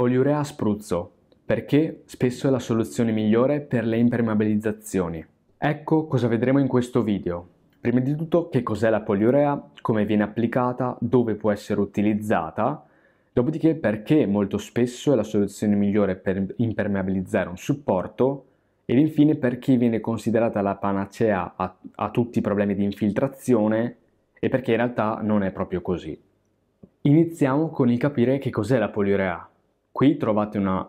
Poliurea a spruzzo, perché spesso è la soluzione migliore per le impermeabilizzazioni. Ecco cosa vedremo in questo video. Prima di tutto che cos'è la poliurea, come viene applicata, dove può essere utilizzata, dopodiché perché molto spesso è la soluzione migliore per impermeabilizzare un supporto ed infine perché viene considerata la panacea a, a tutti i problemi di infiltrazione e perché in realtà non è proprio così. Iniziamo con il capire che cos'è la poliurea. Qui trovate una,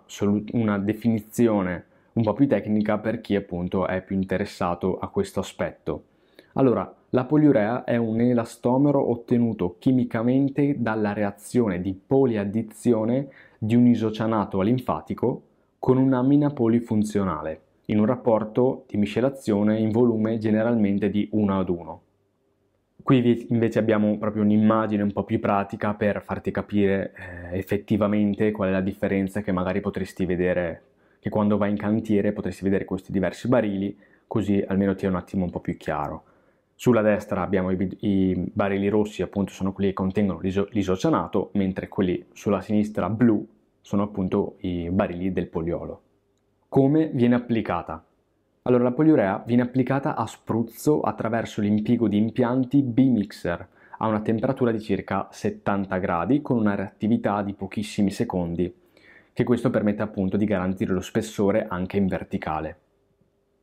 una definizione un po' più tecnica per chi appunto è più interessato a questo aspetto. Allora, la poliurea è un elastomero ottenuto chimicamente dalla reazione di poliaddizione di un isocianato linfatico con un'amina polifunzionale in un rapporto di miscelazione in volume generalmente di 1 ad 1. Qui invece abbiamo proprio un'immagine un po' più pratica per farti capire eh, effettivamente qual è la differenza che magari potresti vedere, che quando vai in cantiere potresti vedere questi diversi barili, così almeno ti è un attimo un po' più chiaro. Sulla destra abbiamo i, i barili rossi, appunto sono quelli che contengono l'iso, l'isocianato, mentre quelli sulla sinistra blu sono appunto i barili del poliolo. Come viene applicata? Allora, la poliurea viene applicata a spruzzo attraverso l'impiego di impianti B-mixer a una temperatura di circa 70 gradi con una reattività di pochissimi secondi, che questo permette appunto di garantire lo spessore anche in verticale.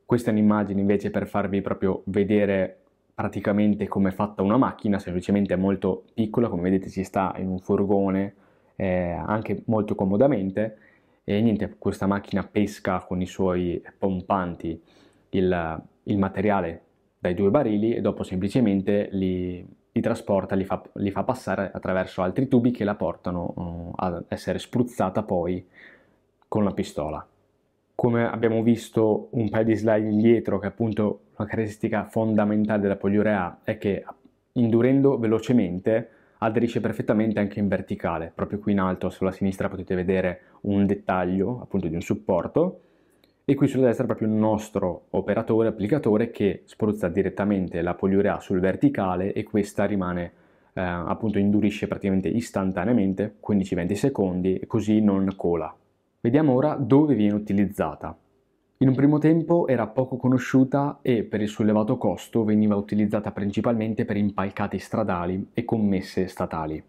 Questa è un'immagine invece per farvi proprio vedere praticamente come è fatta una macchina, semplicemente è molto piccola, come vedete si sta in un furgone eh, anche molto comodamente e niente, questa macchina pesca con i suoi pompanti il, il materiale dai due barili e dopo semplicemente li, li trasporta, li fa, li fa, passare attraverso altri tubi che la portano uh, ad essere spruzzata poi con la pistola. Come abbiamo visto un paio di slide indietro, che appunto una caratteristica fondamentale della poliurea è che indurendo velocemente aderisce perfettamente anche in verticale. Proprio qui in alto sulla sinistra potete vedere un dettaglio appunto di un supporto e qui sulla destra proprio il nostro operatore, applicatore che spruzza direttamente la poliurea sul verticale e questa rimane eh, appunto indurisce praticamente istantaneamente 15-20 secondi e così non cola. Vediamo ora dove viene utilizzata. In un primo tempo era poco conosciuta e per il suo elevato costo veniva utilizzata principalmente per impalcati stradali e commesse statali.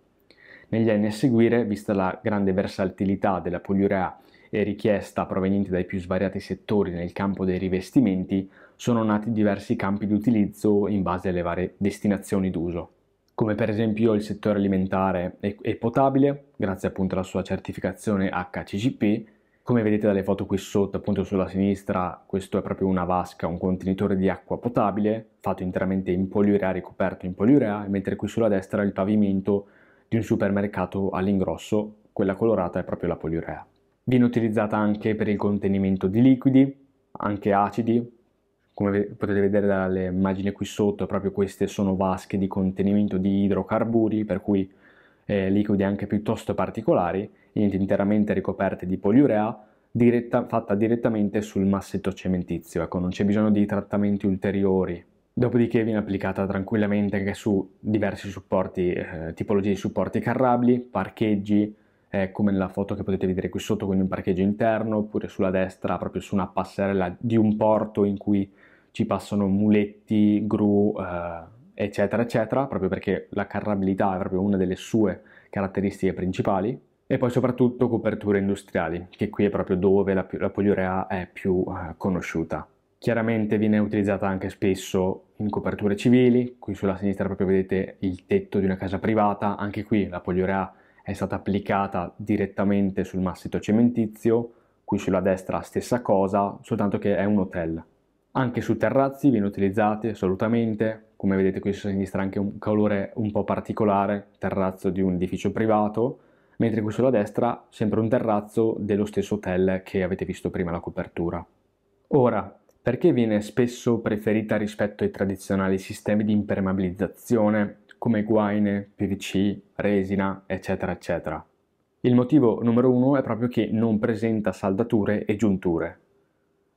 Negli anni a seguire, vista la grande versatilità della poliurea e richiesta proveniente dai più svariati settori nel campo dei rivestimenti, sono nati diversi campi di utilizzo in base alle varie destinazioni d'uso, come per esempio il settore alimentare e potabile, grazie appunto alla sua certificazione HCCP, come vedete dalle foto qui sotto, appunto sulla sinistra, questo è proprio una vasca, un contenitore di acqua potabile, fatto interamente in poliurea, ricoperto in poliurea, mentre qui sulla destra il pavimento di un supermercato all'ingrosso, quella colorata è proprio la poliurea. Viene utilizzata anche per il contenimento di liquidi, anche acidi, come potete vedere dalle immagini qui sotto, proprio queste sono vasche di contenimento di idrocarburi, per cui eh, liquidi anche piuttosto particolari, interamente ricoperte di poliurea, diretta, fatta direttamente sul massetto cementizio, ecco, non c'è bisogno di trattamenti ulteriori. Dopodiché viene applicata tranquillamente anche su diversi supporti, eh, tipologie di supporti carrabili, parcheggi, eh, come nella foto che potete vedere qui sotto, quindi un parcheggio interno, oppure sulla destra, proprio su una passerella di un porto in cui ci passano muletti, gru, eh, eccetera, eccetera, proprio perché la carrabilità è proprio una delle sue caratteristiche principali. E poi soprattutto coperture industriali, che qui è proprio dove la, la poliurea è più eh, conosciuta. Chiaramente viene utilizzata anche spesso in coperture civili, qui sulla sinistra proprio vedete il tetto di una casa privata, anche qui la poliurea è stata applicata direttamente sul massetto cementizio, qui sulla destra stessa cosa, soltanto che è un hotel. Anche su terrazzi viene utilizzata assolutamente, come vedete qui sulla sinistra anche un colore un po' particolare, terrazzo di un edificio privato, mentre qui sulla destra sempre un terrazzo dello stesso hotel che avete visto prima la copertura. Ora, perché viene spesso preferita rispetto ai tradizionali sistemi di impermeabilizzazione come guaine, PVC, resina, eccetera, eccetera? Il motivo numero uno è proprio che non presenta saldature e giunture.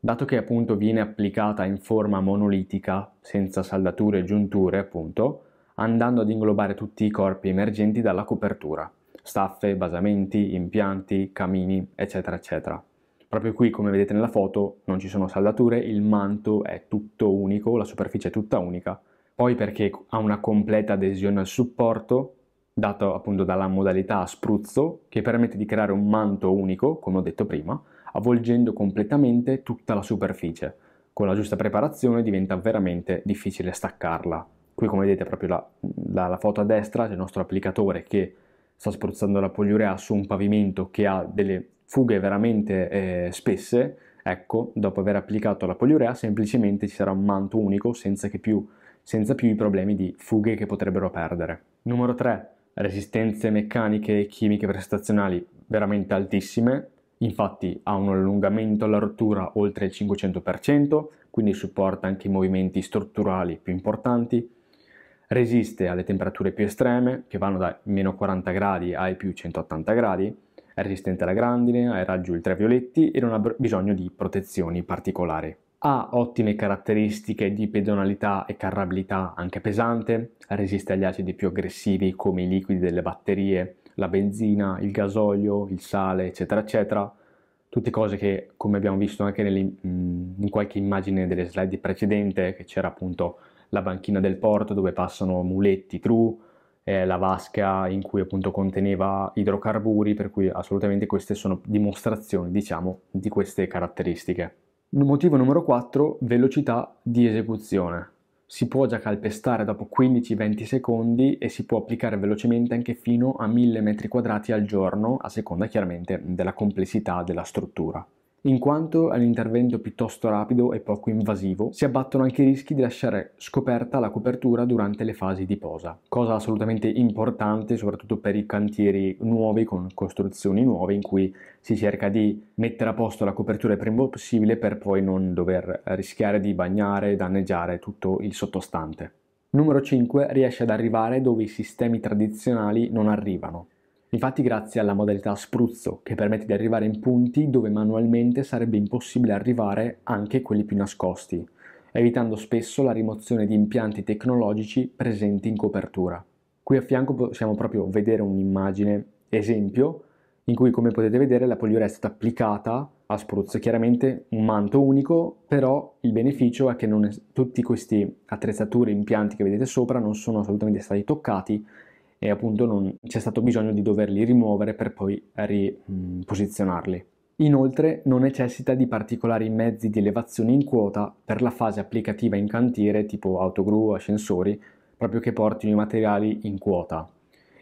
Dato che appunto viene applicata in forma monolitica, senza saldature e giunture appunto, andando ad inglobare tutti i corpi emergenti dalla copertura. staffe, basamenti, impianti, camini, eccetera, eccetera. Proprio qui, come vedete nella foto, non ci sono saldature, il manto è tutto unico, la superficie è tutta unica. Poi perché ha una completa adesione al supporto, dato appunto dalla modalità a spruzzo, che permette di creare un manto unico, come ho detto prima, avvolgendo completamente tutta la superficie. Con la giusta preparazione diventa veramente difficile staccarla. Qui come vedete proprio la, la, la foto a destra c'è il nostro applicatore che sta spruzzando la poliurea su un pavimento che ha delle fughe veramente eh, spesse, ecco, dopo aver applicato la poliurea semplicemente ci sarà un manto unico senza, più, senza più i problemi di fughe che potrebbero perdere. Numero 3. Resistenze meccaniche e chimiche prestazionali veramente altissime, infatti ha un allungamento alla rottura oltre il 500%, quindi supporta anche i movimenti strutturali più importanti, resiste alle temperature più estreme, che vanno dai meno 40 gradi ai più 180 gradi, è resistente alla grandine, ai raggi ultravioletti e non ha bisogno di protezioni particolari. Ha ottime caratteristiche di pedonalità e carrabilità anche pesante, resiste agli acidi più aggressivi come i liquidi delle batterie, la benzina, il gasolio, il sale, eccetera, eccetera. Tutte cose che, come abbiamo visto anche nelle, in qualche immagine delle slide precedente, che c'era appunto la banchina del porto dove passano muletti, tru, eh, la vasca in cui appunto conteneva idrocarburi, per cui assolutamente queste sono dimostrazioni, diciamo, di queste caratteristiche. Motivo numero 4, velocità di esecuzione. Si può già calpestare dopo 15-20 secondi e si può applicare velocemente anche fino a 1000 m2 al giorno, a seconda chiaramente della complessità della struttura in quanto è un intervento piuttosto rapido e poco invasivo, si abbattono anche i rischi di lasciare scoperta la copertura durante le fasi di posa, cosa assolutamente importante soprattutto per i cantieri nuovi con costruzioni nuove in cui si cerca di mettere a posto la copertura il prima possibile per poi non dover rischiare di bagnare e danneggiare tutto il sottostante. Numero 5 riesce ad arrivare dove i sistemi tradizionali non arrivano. Infatti grazie alla modalità spruzzo che permette di arrivare in punti dove manualmente sarebbe impossibile arrivare anche quelli più nascosti, evitando spesso la rimozione di impianti tecnologici presenti in copertura. Qui a fianco possiamo proprio vedere un'immagine esempio in cui come potete vedere la poliurea è stata applicata a spruzzo, chiaramente un manto unico, però il beneficio è che è, tutti questi attrezzature impianti che vedete sopra non sono assolutamente stati toccati e appunto non c'è stato bisogno di doverli rimuovere per poi riposizionarli. Inoltre non necessita di particolari mezzi di elevazione in quota per la fase applicativa in cantiere tipo autogru, ascensori, proprio che portino i materiali in quota.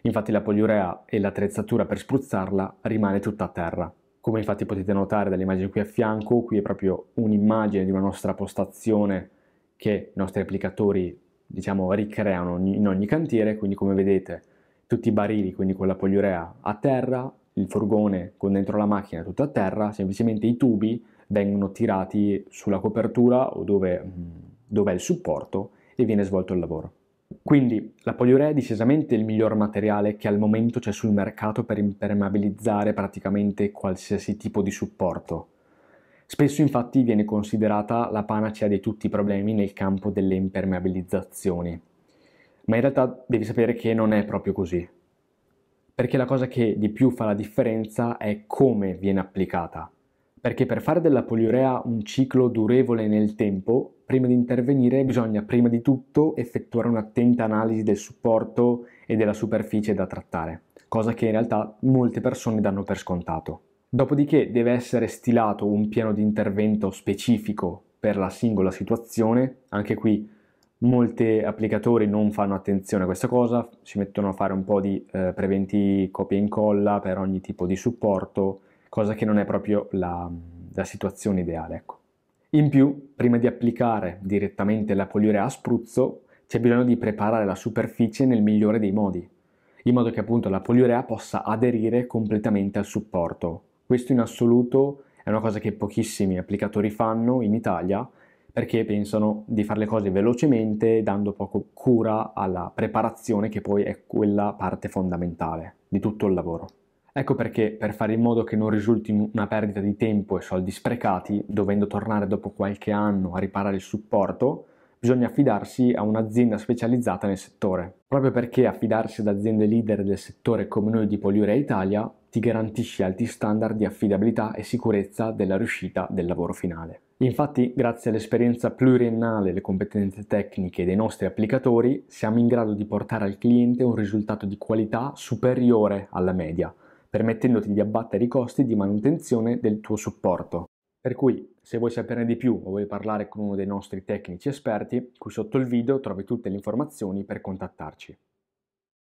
Infatti la poliurea e l'attrezzatura per spruzzarla rimane tutta a terra. Come infatti potete notare dall'immagine qui a fianco, qui è proprio un'immagine di una nostra postazione che i nostri applicatori diciamo ricreano in ogni cantiere, quindi come vedete tutti i barili, quindi con la poliurea a terra, il furgone con dentro la macchina tutto a terra, semplicemente i tubi vengono tirati sulla copertura o dove, dove è il supporto e viene svolto il lavoro. Quindi la poliurea è decisamente il miglior materiale che al momento c'è sul mercato per impermeabilizzare praticamente qualsiasi tipo di supporto. Spesso infatti viene considerata la panacea di tutti i problemi nel campo delle impermeabilizzazioni ma in realtà devi sapere che non è proprio così. Perché la cosa che di più fa la differenza è come viene applicata. Perché per fare della poliurea un ciclo durevole nel tempo, prima di intervenire bisogna prima di tutto effettuare un'attenta analisi del supporto e della superficie da trattare, cosa che in realtà molte persone danno per scontato. Dopodiché deve essere stilato un piano di intervento specifico per la singola situazione, anche qui Molti applicatori non fanno attenzione a questa cosa, si mettono a fare un po' di eh, preventi copia e incolla per ogni tipo di supporto, cosa che non è proprio la, la situazione ideale. Ecco. In più, prima di applicare direttamente la poliurea a spruzzo, c'è bisogno di preparare la superficie nel migliore dei modi, in modo che appunto la poliurea possa aderire completamente al supporto. Questo in assoluto è una cosa che pochissimi applicatori fanno in Italia, perché pensano di fare le cose velocemente dando poco cura alla preparazione che poi è quella parte fondamentale di tutto il lavoro. Ecco perché per fare in modo che non risulti una perdita di tempo e soldi sprecati, dovendo tornare dopo qualche anno a riparare il supporto, bisogna affidarsi a un'azienda specializzata nel settore, proprio perché affidarsi ad aziende leader del settore come noi di Poliurea Italia ti garantisce alti standard di affidabilità e sicurezza della riuscita del lavoro finale. Infatti, grazie all'esperienza pluriennale e alle competenze tecniche dei nostri applicatori, siamo in grado di portare al cliente un risultato di qualità superiore alla media, permettendoti di abbattere i costi di manutenzione del tuo supporto. Per cui, se vuoi saperne di più o vuoi parlare con uno dei nostri tecnici esperti, qui sotto il video trovi tutte le informazioni per contattarci.